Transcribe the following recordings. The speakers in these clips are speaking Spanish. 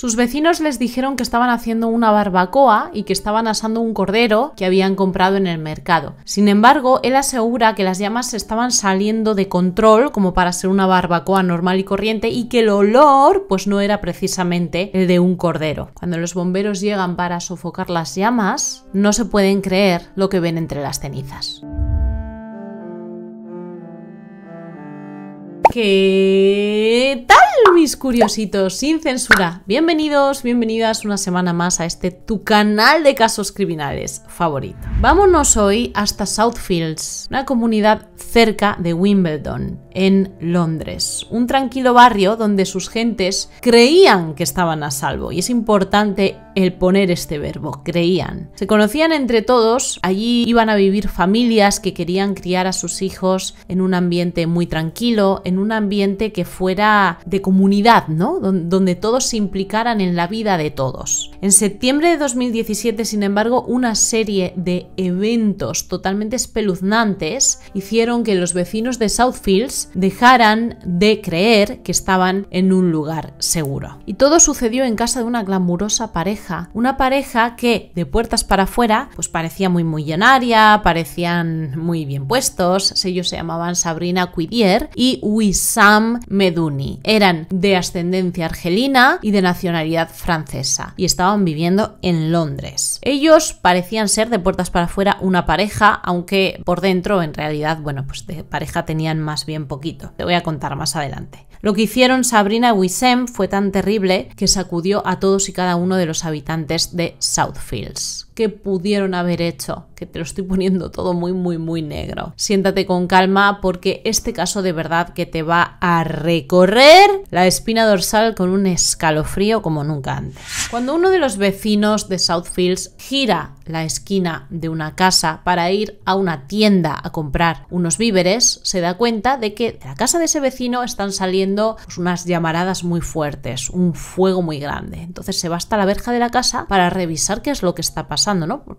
Sus vecinos les dijeron que estaban haciendo una barbacoa y que estaban asando un cordero que habían comprado en el mercado. Sin embargo, él asegura que las llamas estaban saliendo de control como para ser una barbacoa normal y corriente y que el olor pues no era precisamente el de un cordero. Cuando los bomberos llegan para sofocar las llamas, no se pueden creer lo que ven entre las cenizas. ¿Qué tal mis curiositos sin censura? Bienvenidos, bienvenidas una semana más a este tu canal de casos criminales favorito. Vámonos hoy hasta Southfields, una comunidad cerca de Wimbledon, en Londres. Un tranquilo barrio donde sus gentes creían que estaban a salvo. Y es importante el poner este verbo, creían. Se conocían entre todos, allí iban a vivir familias que querían criar a sus hijos en un ambiente muy tranquilo, en un ambiente que fuera de comunidad, ¿no? Donde todos se implicaran en la vida de todos. En septiembre de 2017, sin embargo, una serie de eventos totalmente espeluznantes hicieron que los vecinos de Southfields dejaran de creer que estaban en un lugar seguro. Y todo sucedió en casa de una glamurosa pareja, una pareja que de puertas para afuera pues parecía muy millonaria, parecían muy bien puestos, ellos se llamaban Sabrina Quidier y Wissam Meduni. Eran de ascendencia argelina y de nacionalidad francesa y estaban viviendo en Londres. Ellos parecían ser de puertas para afuera una pareja, aunque por dentro en realidad, bueno, pues de pareja tenían más bien poquito. Te voy a contar más adelante. Lo que hicieron Sabrina y Wissem fue tan terrible que sacudió a todos y cada uno de los habitantes de Southfields. ¿Qué pudieron haber hecho? Que te lo estoy poniendo todo muy, muy, muy negro. Siéntate con calma porque este caso de verdad que te va a recorrer la espina dorsal con un escalofrío como nunca antes. Cuando uno de los vecinos de Southfields gira la esquina de una casa para ir a una tienda a comprar unos víveres, se da cuenta de que de la casa de ese vecino están saliendo pues, unas llamaradas muy fuertes, un fuego muy grande. Entonces se va hasta la verja de la casa para revisar qué es lo que está pasando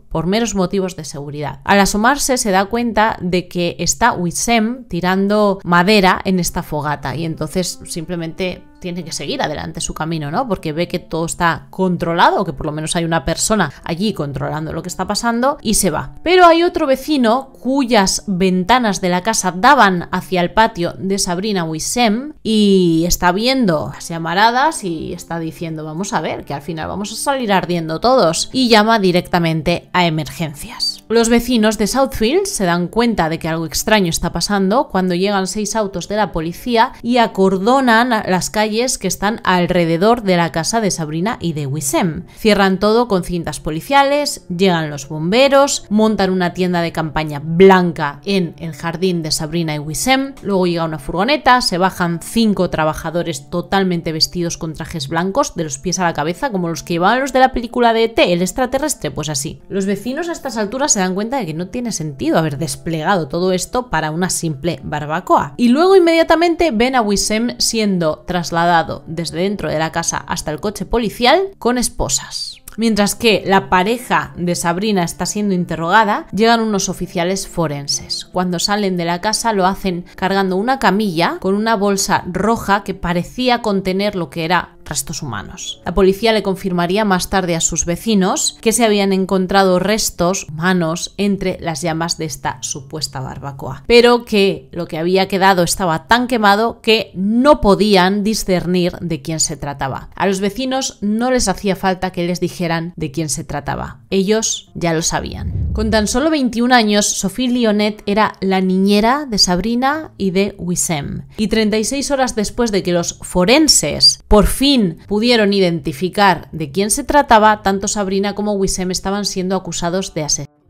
Por meros motivos de seguridad. Al asomarse se da cuenta de que está Wissem tirando madera en esta fogata y entonces simplemente tiene que seguir adelante su camino, ¿no? Porque ve que todo está controlado, que por lo menos hay una persona allí controlando lo que está pasando y se va. Pero hay otro vecino cuyas ventanas de la casa daban hacia el patio de Sabrina Wissem y está viendo las llamaradas y está diciendo, vamos a ver, que al final vamos a salir ardiendo todos y llama directamente a emergencias. Los vecinos de Southfield se dan cuenta de que algo extraño está pasando cuando llegan seis autos de la policía y acordonan las calles que están alrededor de la casa de Sabrina y de Wissem. Cierran todo con cintas policiales, llegan los bomberos, montan una tienda de campaña blanca en el jardín de Sabrina y Wissem, luego llega una furgoneta, se bajan cinco trabajadores totalmente vestidos con trajes blancos de los pies a la cabeza como los que llevaban los de la película de ET, el extraterrestre, pues así. Los vecinos a estas alturas se dan cuenta de que no tiene sentido haber desplegado todo esto para una simple barbacoa. Y luego inmediatamente ven a Wissem siendo trasladado desde dentro de la casa hasta el coche policial con esposas. Mientras que la pareja de Sabrina está siendo interrogada, llegan unos oficiales forenses. Cuando salen de la casa lo hacen cargando una camilla con una bolsa roja que parecía contener lo que era restos humanos. La policía le confirmaría más tarde a sus vecinos que se habían encontrado restos humanos entre las llamas de esta supuesta barbacoa, pero que lo que había quedado estaba tan quemado que no podían discernir de quién se trataba. A los vecinos no les hacía falta que les dijeran de quién se trataba. Ellos ya lo sabían. Con tan solo 21 años, Sophie Lionet era la niñera de Sabrina y de Wissem. Y 36 horas después de que los forenses por fin pudieron identificar de quién se trataba, tanto Sabrina como Wissem estaban siendo acusados de asesinato.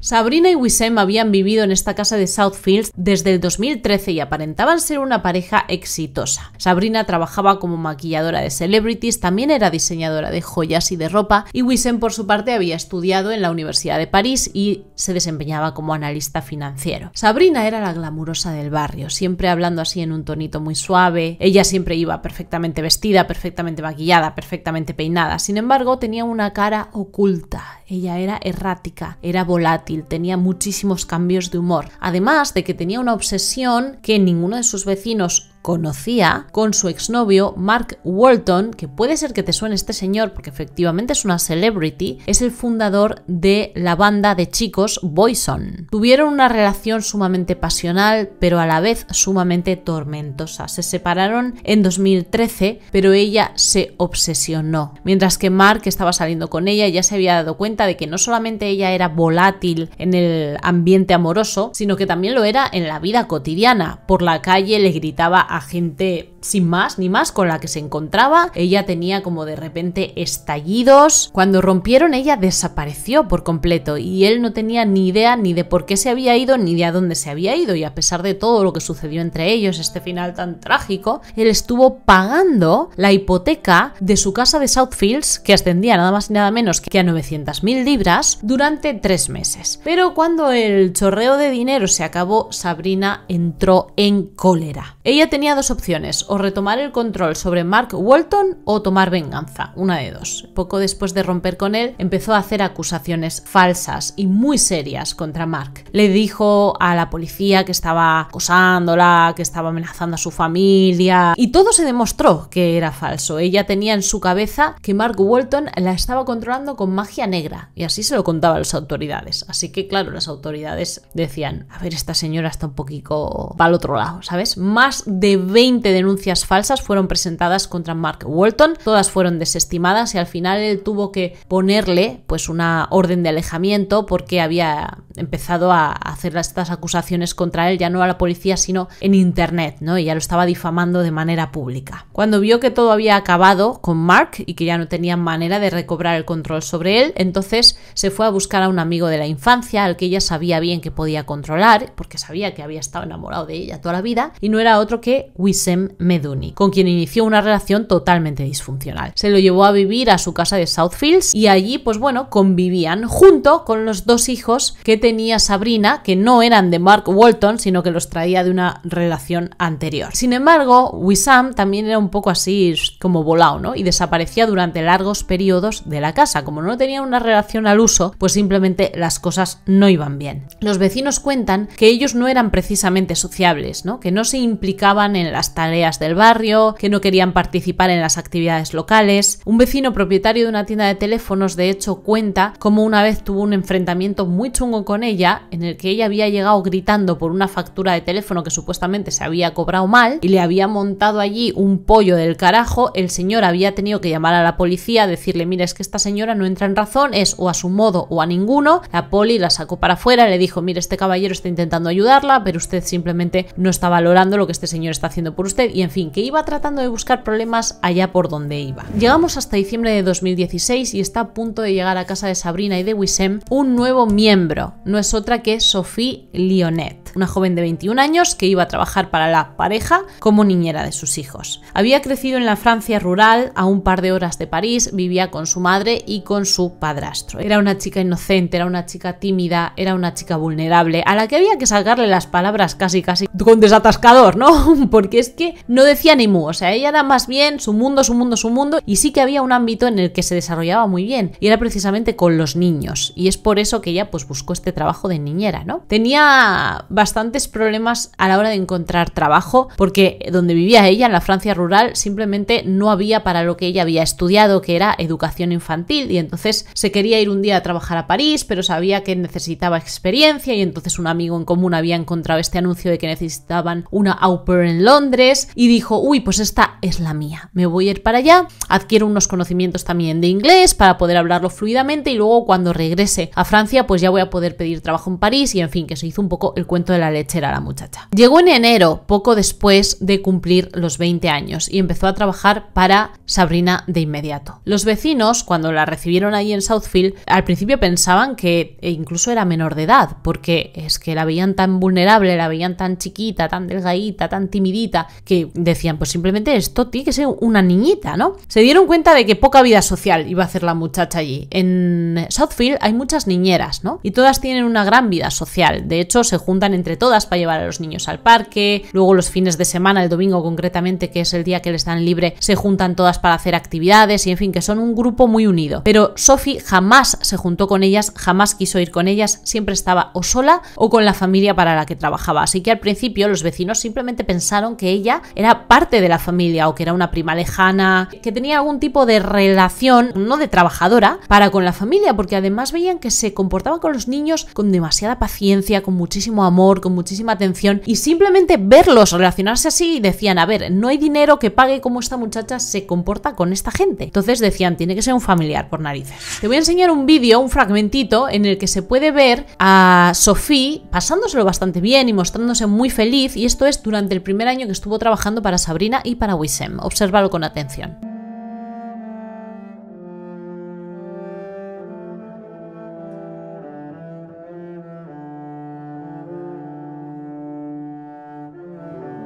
Sabrina y Wissem habían vivido en esta casa de Southfields desde el 2013 y aparentaban ser una pareja exitosa. Sabrina trabajaba como maquilladora de celebrities, también era diseñadora de joyas y de ropa, y Wissem por su parte había estudiado en la Universidad de París y se desempeñaba como analista financiero. Sabrina era la glamurosa del barrio, siempre hablando así en un tonito muy suave. Ella siempre iba perfectamente vestida, perfectamente maquillada, perfectamente peinada. Sin embargo, tenía una cara oculta. Ella era errática, era volátil, tenía muchísimos cambios de humor. Además de que tenía una obsesión que ninguno de sus vecinos conocía con su exnovio Mark Walton, que puede ser que te suene este señor porque efectivamente es una celebrity, es el fundador de la banda de chicos Boyson. Tuvieron una relación sumamente pasional, pero a la vez sumamente tormentosa. Se separaron en 2013, pero ella se obsesionó. Mientras que Mark estaba saliendo con ella, ya se había dado cuenta de que no solamente ella era volátil en el ambiente amoroso, sino que también lo era en la vida cotidiana. Por la calle le gritaba a gente sin más ni más con la que se encontraba. Ella tenía como de repente estallidos. Cuando rompieron ella desapareció por completo y él no tenía ni idea ni de por qué se había ido ni de a dónde se había ido y a pesar de todo lo que sucedió entre ellos, este final tan trágico, él estuvo pagando la hipoteca de su casa de Southfields que ascendía nada más y nada menos que a 900.000 libras durante tres meses. Pero cuando el chorreo de dinero se acabó, Sabrina entró en cólera. Ella tenía dos opciones o retomar el control sobre Mark Walton o tomar venganza, una de dos. Poco después de romper con él, empezó a hacer acusaciones falsas y muy serias contra Mark. Le dijo a la policía que estaba acosándola, que estaba amenazando a su familia y todo se demostró que era falso. Ella tenía en su cabeza que Mark Walton la estaba controlando con magia negra y así se lo contaba a las autoridades. Así que claro, las autoridades decían, a ver, esta señora está un poquito para el otro lado, ¿sabes? Más de 20 denuncias falsas fueron presentadas contra Mark Walton, todas fueron desestimadas y al final él tuvo que ponerle pues una orden de alejamiento porque había empezado a hacer estas acusaciones contra él ya no a la policía sino en internet, ¿no? Y ya lo estaba difamando de manera pública. Cuando vio que todo había acabado con Mark y que ya no tenía manera de recobrar el control sobre él, entonces se fue a buscar a un amigo de la infancia al que ella sabía bien que podía controlar, porque sabía que había estado enamorado de ella toda la vida, y no era otro que Wissem Meduni, con quien inició una relación totalmente disfuncional. Se lo llevó a vivir a su casa de Southfields y allí, pues bueno, convivían junto con los dos hijos que tenía Sabrina, que no eran de Mark Walton, sino que los traía de una relación anterior. Sin embargo, Wissam también era un poco así como volado, ¿no? Y desaparecía durante largos periodos de la casa. Como no tenía una relación al uso, pues simplemente las cosas no iban bien. Los vecinos cuentan que ellos no eran precisamente sociables, ¿no? Que no se implicaban en las tareas del barrio, que no querían participar en las actividades locales. Un vecino propietario de una tienda de teléfonos, de hecho, cuenta cómo una vez tuvo un enfrentamiento muy chungo con ella, en el que ella había llegado gritando por una factura de teléfono que supuestamente se había cobrado mal y le había montado allí un pollo del carajo. El señor había tenido que llamar a la policía, decirle, mira, es que esta señora no entra en razón, es o a su modo o a ninguno. La poli la sacó para afuera, le dijo, mire, este caballero está intentando ayudarla, pero usted simplemente no está valorando lo que este señor está haciendo por usted y fin, que iba tratando de buscar problemas allá por donde iba. Llegamos hasta diciembre de 2016 y está a punto de llegar a casa de Sabrina y de Wissem un nuevo miembro. No es otra que Sophie Lionet, una joven de 21 años que iba a trabajar para la pareja como niñera de sus hijos. Había crecido en la Francia rural, a un par de horas de París, vivía con su madre y con su padrastro. Era una chica inocente, era una chica tímida, era una chica vulnerable, a la que había que sacarle las palabras casi casi con desatascador, ¿no? Porque es que no decía ni mu, o sea, ella era más bien su mundo, su mundo, su mundo, y sí que había un ámbito en el que se desarrollaba muy bien, y era precisamente con los niños, y es por eso que ella pues buscó este trabajo de niñera, ¿no? Tenía bastantes problemas a la hora de encontrar trabajo, porque donde vivía ella, en la Francia rural, simplemente no había para lo que ella había estudiado, que era educación infantil, y entonces se quería ir un día a trabajar a París, pero sabía que necesitaba experiencia, y entonces un amigo en común había encontrado este anuncio de que necesitaban una au pair en Londres, y dijo, uy, pues esta es la mía, me voy a ir para allá, adquiero unos conocimientos también de inglés para poder hablarlo fluidamente y luego cuando regrese a Francia pues ya voy a poder pedir trabajo en París y en fin, que se hizo un poco el cuento de la lechera a la muchacha. Llegó en enero, poco después de cumplir los 20 años y empezó a trabajar para Sabrina de inmediato. Los vecinos, cuando la recibieron ahí en Southfield, al principio pensaban que incluso era menor de edad, porque es que la veían tan vulnerable, la veían tan chiquita, tan delgadita, tan timidita, que decían, pues simplemente esto tiene que ser una niñita, ¿no? Se dieron cuenta de que poca vida social iba a hacer la muchacha allí. En Southfield hay muchas niñeras, ¿no? Y todas tienen tienen una gran vida social. De hecho, se juntan entre todas para llevar a los niños al parque. Luego los fines de semana, el domingo concretamente, que es el día que les dan libre, se juntan todas para hacer actividades y en fin, que son un grupo muy unido. Pero Sophie jamás se juntó con ellas, jamás quiso ir con ellas, siempre estaba o sola o con la familia para la que trabajaba. Así que al principio los vecinos simplemente pensaron que ella era parte de la familia o que era una prima lejana, que tenía algún tipo de relación, no de trabajadora, para con la familia, porque además veían que se comportaba con los niños con demasiada paciencia, con muchísimo amor, con muchísima atención y simplemente verlos relacionarse así decían, a ver, no hay dinero que pague como esta muchacha se comporta con esta gente. Entonces decían, tiene que ser un familiar por narices. Te voy a enseñar un vídeo, un fragmentito en el que se puede ver a Sophie pasándoselo bastante bien y mostrándose muy feliz y esto es durante el primer año que estuvo para Sabrina y para Wissem. Obsérvalo con atención.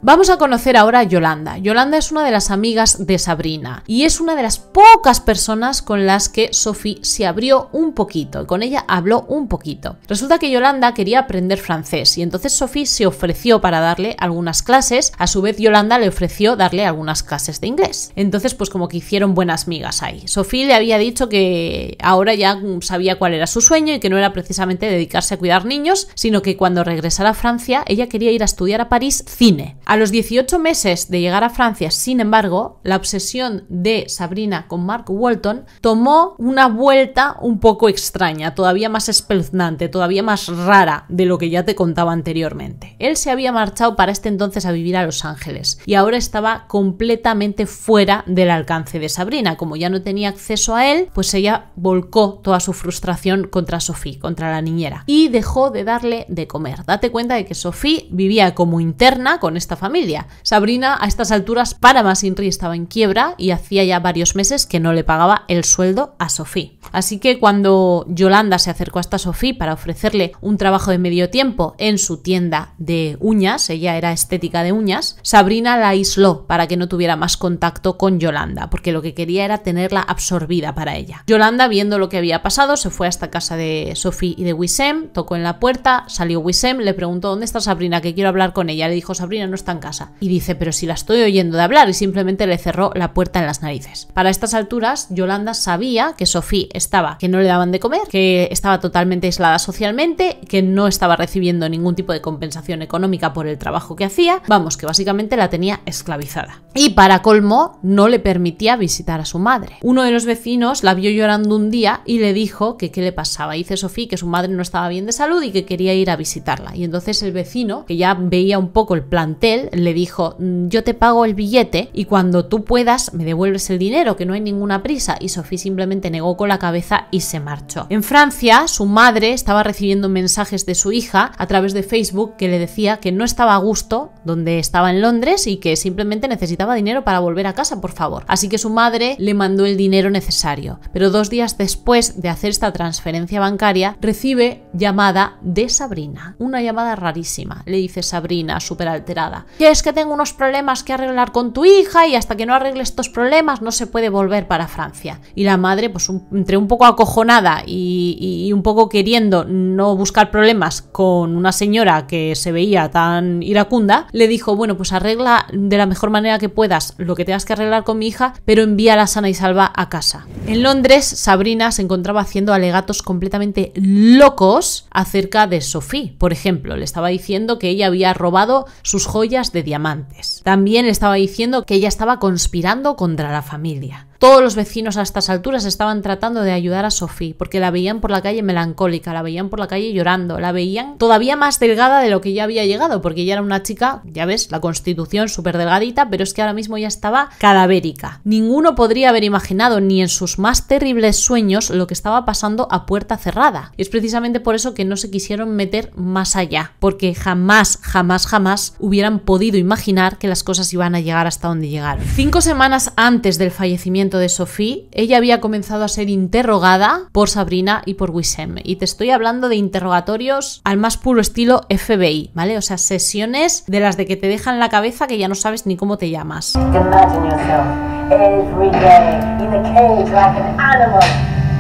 Vamos a conocer ahora a Yolanda. Yolanda es una de las amigas de Sabrina y es una de las pocas personas con las que Sophie se abrió un poquito y con ella habló un poquito. Resulta que Yolanda quería aprender francés y entonces Sophie se ofreció para darle algunas clases, a su vez Yolanda le ofreció darle algunas clases de inglés. Entonces pues como que hicieron buenas migas ahí. Sophie le había dicho que ahora ya sabía cuál era su sueño y que no era precisamente dedicarse a cuidar niños, sino que cuando regresara a Francia ella quería ir a estudiar a París cine. A los 18 meses de llegar a Francia, sin embargo, la obsesión de Sabrina con Mark Walton tomó una vuelta un poco extraña, todavía más espeluznante, todavía más rara de lo que ya te contaba anteriormente. Él se había marchado para este entonces a vivir a Los Ángeles y ahora estaba completamente fuera del alcance de Sabrina. Como ya no tenía acceso a él, pues ella volcó toda su frustración contra Sophie, contra la niñera, y dejó de darle de comer. Date cuenta de que Sophie vivía como interna con esta familia. Sabrina a estas alturas Panama Inri estaba en quiebra y hacía ya varios meses que no le pagaba el sueldo a Sofía. Así que cuando Yolanda se acercó hasta Sofía para ofrecerle un trabajo de medio tiempo en su tienda de uñas, ella era estética de uñas, Sabrina la aisló para que no tuviera más contacto con Yolanda, porque lo que quería era tenerla absorbida para ella. Yolanda, viendo lo que había pasado, se fue hasta casa de Sofía y de Wissem, tocó en la puerta, salió Wissem, le preguntó dónde está Sabrina, que quiero hablar con ella. Le dijo Sabrina no está en casa. Y dice, pero si la estoy oyendo de hablar y simplemente le cerró la puerta en las narices. Para estas alturas, Yolanda sabía que Sofía estaba, que no le daban de comer, que estaba totalmente aislada socialmente, que no estaba recibiendo ningún tipo de compensación económica por el trabajo que hacía. Vamos, que básicamente la tenía esclavizada. Y para colmo, no le permitía visitar a su madre. Uno de los vecinos la vio llorando un día y le dijo que qué le pasaba. Dice Sofía que su madre no estaba bien de salud y que quería ir a visitarla. Y entonces el vecino, que ya veía un poco el plantel, le dijo, mm, yo te pago el billete y cuando tú puedas me devuelves el dinero, que no hay ninguna prisa. Y Sofía simplemente negó con la cabeza y se marchó. En Francia, su madre estaba recibiendo mensajes de su hija a través de Facebook que le decía que no estaba a gusto donde estaba en Londres y que simplemente necesitaba dinero para volver a casa, por favor. Así que su madre le mandó el dinero necesario. Pero dos días después de hacer esta transferencia bancaria, recibe llamada de Sabrina. Una llamada rarísima. Le dice Sabrina, súper alterada. ¿Qué es que tengo unos problemas que arreglar con tu hija y hasta que no arregle estos problemas no se puede volver para Francia. Y la madre, pues entre un poco acojonada y, un poco queriendo no buscar problemas con una señora que se veía tan iracunda, le dijo, bueno, pues arregla de la mejor manera que puedas lo que tengas que arreglar con mi hija, pero envíala sana y salva a casa. En Londres, Sabrina se encontraba haciendo alegatos completamente locos acerca de Sophie. Por ejemplo, le estaba diciendo que ella había robado sus joyas de diamantes. También estaba diciendo que ella estaba conspirando contra la familia. Todos los vecinos a estas alturas estaban tratando de ayudar a Sophie porque la veían por la calle melancólica, la veían por la calle llorando, la veían todavía más delgada de lo que ya había llegado porque ella era una chica, ya ves, la constitución súper delgadita, pero es que ahora mismo ya estaba cadavérica. Ninguno podría haber imaginado ni en sus más terribles sueños lo que estaba pasando a puerta cerrada. Y es precisamente por eso que no se quisieron meter más allá, porque jamás, jamás, jamás hubieran podido imaginar que las cosas iban a llegar hasta donde llegaron. Cinco semanas antes del fallecimiento de Sophie, ella había comenzado a ser interrogada por Sabrina y por Wissem. Y te estoy hablando de interrogatorios al más puro estilo FBI, ¿vale? O sea, sesiones de las de que te dejan la cabeza que ya no sabes ni cómo te llamas.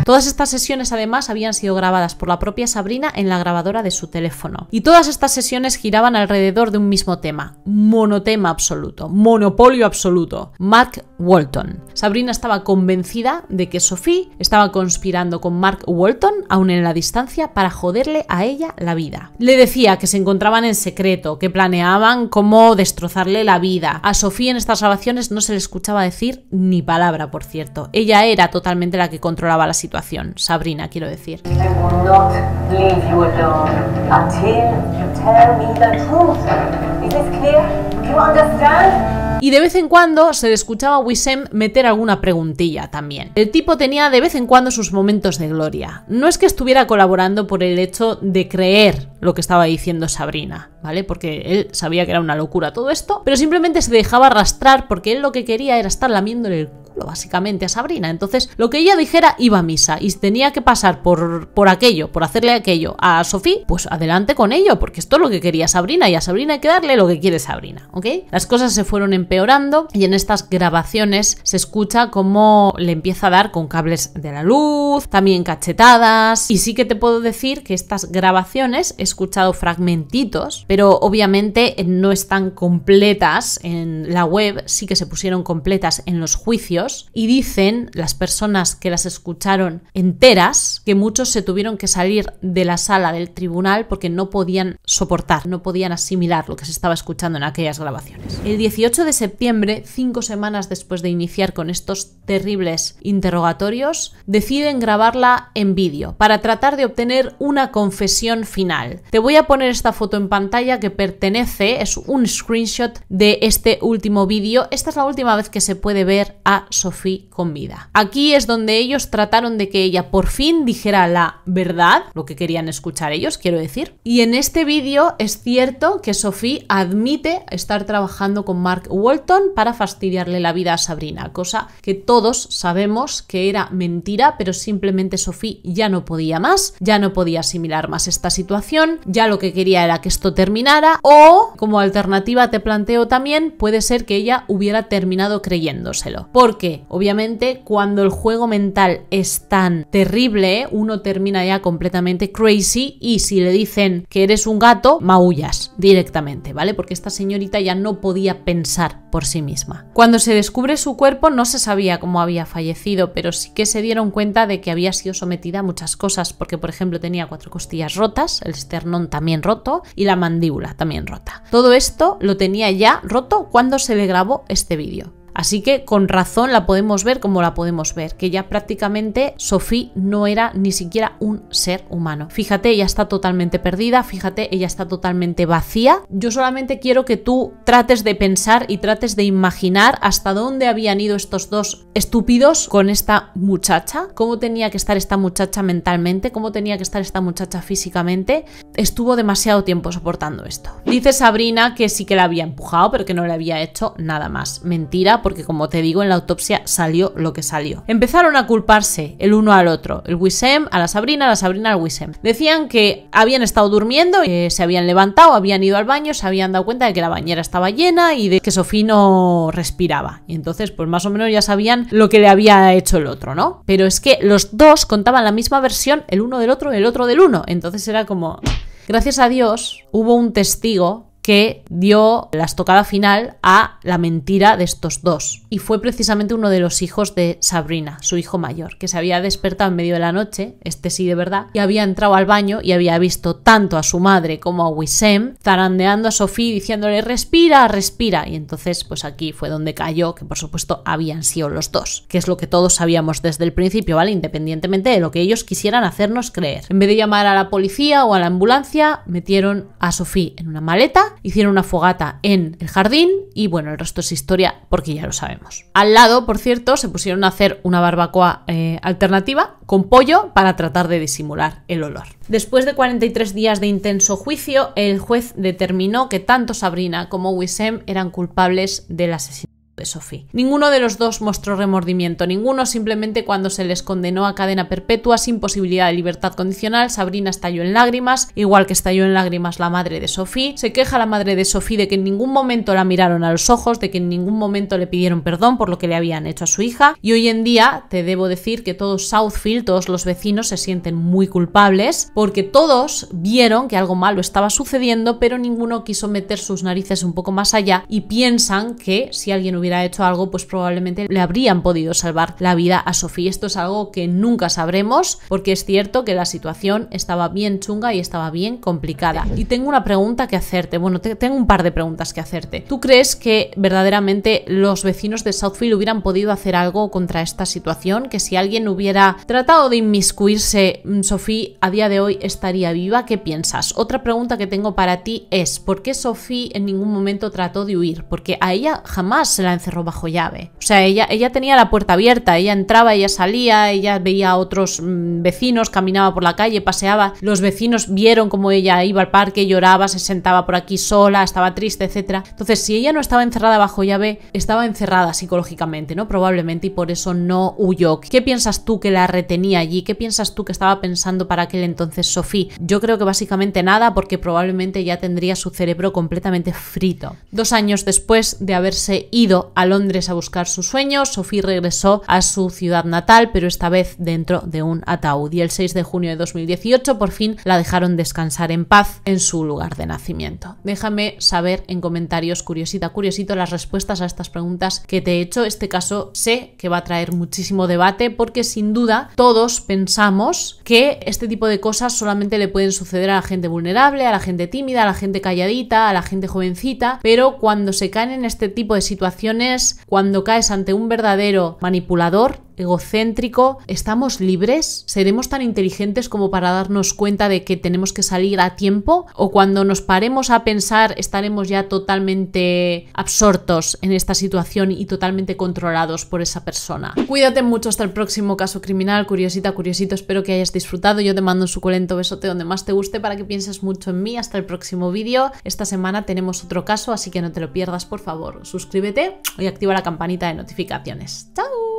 Todas estas sesiones además habían sido grabadas por la propia Sabrina en la grabadora de su teléfono. Y todas estas sesiones giraban alrededor de un mismo tema, monotema absoluto, monopolio absoluto, Mark Walton. Sabrina estaba convencida de que Sophie estaba conspirando con Mark Walton, aún en la distancia, para joderle a ella la vida. Le decía que se encontraban en secreto, que planeaban cómo destrozarle la vida. A Sophie en estas grabaciones no se le escuchaba decir ni palabra, por cierto. Ella era totalmente la que controlaba la situación. Sabrina, quiero decir. Y de vez en cuando se le escuchaba a Wissem meter alguna preguntilla también. El tipo tenía de vez en cuando sus momentos de gloria. No es que estuviera colaborando por el hecho de creer lo que estaba diciendo Sabrina, ¿vale? Porque él sabía que era una locura todo esto, pero simplemente se dejaba arrastrar porque él lo que quería era estar lamiéndole el básicamente a Sabrina. Entonces, lo que ella dijera iba a misa y tenía que pasar por, por aquello, por hacerle aquello a Sofía, pues adelante con ello, porque esto es lo que quería Sabrina y a Sabrina hay que darle lo que quiere Sabrina, ¿ok? Las cosas se fueron empeorando y en estas grabaciones se escucha cómo le empieza a dar con cables de la luz, también cachetadas y sí que te puedo decir que estas grabaciones he escuchado fragmentitos, pero obviamente no están completas en la web, sí que se pusieron completas en los juicios y dicen las personas que las escucharon enteras que muchos se tuvieron que salir de la sala del tribunal porque no podían soportar, no podían asimilar lo que se estaba escuchando en aquellas grabaciones. El 18 de septiembre, cinco semanas después de iniciar con estos terribles interrogatorios, deciden grabarla en vídeo para tratar de obtener una confesión final. Te voy a poner esta foto en pantalla que pertenece, es un screenshot de este último vídeo. Esta es la última vez que se puede ver a Sophie con vida. Aquí es donde ellos trataron de que ella por fin dijera la verdad, lo que querían escuchar ellos, quiero decir. Y en este vídeo es cierto que Sophie admite estar trabajando con Mark Walton para fastidiarle la vida a Sabrina, cosa que todos sabemos que era mentira, pero simplemente Sophie ya no podía más, ya no podía asimilar más esta situación, ya lo que quería era que esto terminara o como alternativa te planteo también puede ser que ella hubiera terminado creyéndoselo. Porque obviamente cuando el juego mental es tan terrible, uno termina ya completamente crazy y si le dicen que eres un gato, maullas directamente, ¿vale? Porque esta señorita ya no podía pensar por sí misma. Cuando se descubre su cuerpo no se sabía cómo había fallecido, pero sí que se dieron cuenta de que había sido sometida a muchas cosas, porque por ejemplo tenía cuatro costillas rotas, el esternón también roto y la mandíbula también rota. Todo esto lo tenía ya roto cuando se le grabó este vídeo. Así que con razón la podemos ver como la podemos ver, que ya prácticamente Sophie no era ni siquiera un ser humano. Fíjate, ella está totalmente perdida, fíjate, ella está totalmente vacía. Yo solamente quiero que tú trates de pensar y trates de imaginar hasta dónde habían ido estos dos estúpidos con esta muchacha, cómo tenía que estar esta muchacha mentalmente, cómo tenía que estar esta muchacha físicamente. Estuvo demasiado tiempo soportando esto. Dice Sabrina que sí que la había empujado, pero que no le había hecho nada más. Mentira, porque como te digo, en la autopsia salió lo que salió. Empezaron a culparse el uno al otro, el Wisem a la Sabrina, la Sabrina al Wisem. Decían que habían estado durmiendo, se habían levantado, habían ido al baño, se habían dado cuenta de que la bañera estaba llena y de que Sofía no respiraba. Y entonces, pues más o menos ya sabían lo que le había hecho el otro, ¿no? Pero es que los dos contaban la misma versión, el uno del otro, el otro del uno. Entonces era como... Gracias a Dios hubo un testigo que dio la estocada final a la mentira de estos dos. Y fue precisamente uno de los hijos de Sabrina, su hijo mayor, que se había despertado en medio de la noche, este sí de verdad, y había entrado al baño y había visto tanto a su madre como a Wissem zarandeando a Sofía diciéndole respira, respira. Y entonces pues aquí fue donde cayó, que por supuesto habían sido los dos, que es lo que todos sabíamos desde el principio, ¿vale? Independientemente de lo que ellos quisieran hacernos creer. En vez de llamar a la policía o a la ambulancia, metieron a Sofía en una maleta hicieron una fogata en el jardín y bueno, el resto es historia porque ya lo sabemos. Al lado, por cierto, se pusieron a hacer una barbacoa eh, alternativa con pollo para tratar de disimular el olor. Después de 43 días de intenso juicio, el juez determinó que tanto Sabrina como Wissem eran culpables del asesinato. Sophie. Ninguno de los dos mostró remordimiento, ninguno simplemente cuando se les condenó a cadena perpetua sin posibilidad de libertad condicional, Sabrina estalló en lágrimas, igual que estalló en lágrimas la madre de Sophie. Se queja la madre de Sophie de que en ningún momento la miraron a los ojos, de que en ningún momento le pidieron perdón por lo que le habían hecho a su hija. Y hoy en día te debo decir que todos Southfield, todos los vecinos se sienten muy culpables porque todos vieron que algo malo estaba sucediendo, pero ninguno quiso meter sus narices un poco más allá y piensan que si alguien hubiera hecho algo, pues probablemente le habrían podido salvar la vida a Sofía. Esto es algo que nunca sabremos, porque es cierto que la situación estaba bien chunga y estaba bien complicada. Y tengo una pregunta que hacerte. Bueno, tengo un par de preguntas que hacerte. ¿Tú crees que verdaderamente los vecinos de Southfield hubieran podido hacer algo contra esta situación? Que si alguien hubiera tratado de inmiscuirse, mm, Sofía a día de hoy estaría viva. ¿Qué piensas? Otra pregunta que tengo para ti es: ¿por qué Sofía en ningún momento trató de huir? Porque a ella jamás se la encerró bajo llave. O sea, ella, ella tenía la puerta abierta, ella entraba, ella salía, ella veía a otros mm, vecinos, caminaba por la calle, paseaba. Los vecinos vieron cómo ella iba al parque, lloraba, se sentaba por aquí sola, estaba triste, etc. Entonces, si ella no estaba encerrada bajo llave, estaba encerrada psicológicamente, ¿no? Probablemente y por eso no huyó. ¿Qué piensas tú que la retenía allí? ¿Qué piensas tú que estaba pensando para aquel entonces Sofía? Yo creo que básicamente nada porque probablemente ya tendría su cerebro completamente frito. Dos años después de haberse ido a Londres a buscar sus sueños, Sophie regresó a su ciudad natal, pero esta vez dentro de un ataúd. Y el 6 de junio de 2018 por fin la dejaron descansar en paz en su lugar de nacimiento. Déjame saber en comentarios, curiosita, curiosito, las respuestas a estas preguntas que te he hecho. Este caso sé que va a traer muchísimo debate porque sin duda todos pensamos que este tipo de cosas solamente le pueden suceder a la gente vulnerable, a la gente tímida, a la gente calladita, a la gente jovencita, pero cuando se caen en este tipo de cuando caes ante un verdadero manipulador, egocéntrico, ¿estamos libres? ¿Seremos tan inteligentes como para darnos cuenta de que tenemos que salir a tiempo? ¿O cuando nos paremos a pensar estaremos ya totalmente absortos en esta situación y totalmente controlados por esa persona? Cuídate mucho hasta el próximo caso criminal, curiosita, curiosito, espero que hayas disfrutado. Yo te mando un suculento besote donde más te guste para que pienses mucho en mí. Hasta el próximo vídeo. Esta semana tenemos otro caso, así que no te lo pierdas, por favor. Suscríbete y activa la campanita de notificaciones. ¡Chao!